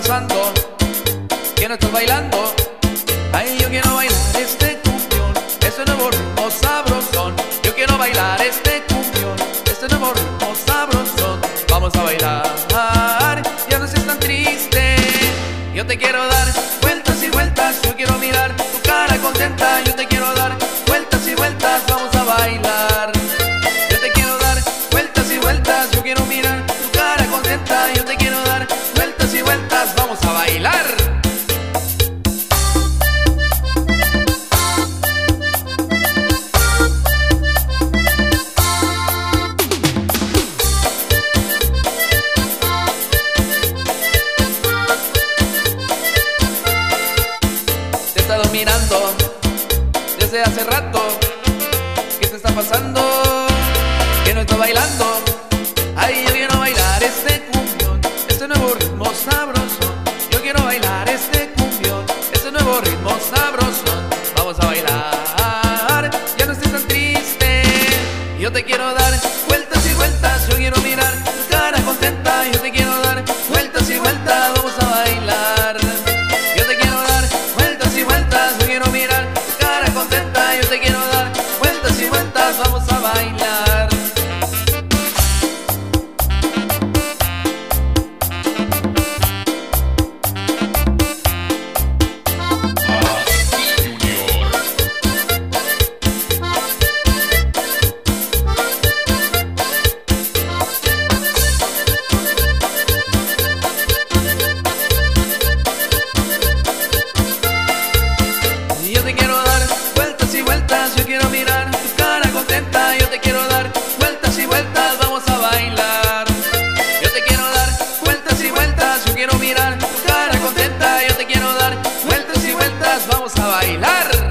pasando? No estás bailando. Ay, yo quiero bailar este cumbión, este nuevo ritmo sabrosón. Yo quiero bailar este cumbión, este nuevo ritmo sabrosón. Vamos a bailar, ya no seas tan triste. Yo te quiero dar vueltas y vueltas, yo quiero mirar tu cara contenta. Yo te quiero dar vueltas y vueltas, vamos a bailar. Yo te quiero dar vueltas y vueltas, yo quiero mirar tu cara contenta. Yo te quiero dar vamos a bailar. Te he estado mirando desde hace rato. ¿Qué te está pasando? Que no estoy bailando. Ay, yo quiero bailar este cumbión, este nuevo ritmo sabroso. Yo te quiero dar vueltas y vueltas. Yo quiero mirar tu cara contenta. Yo te quiero dar vamos a bailar. Yo te quiero dar vueltas y vueltas, yo quiero mirar tu cara contenta. Yo te quiero dar vueltas y vueltas, vamos a bailar.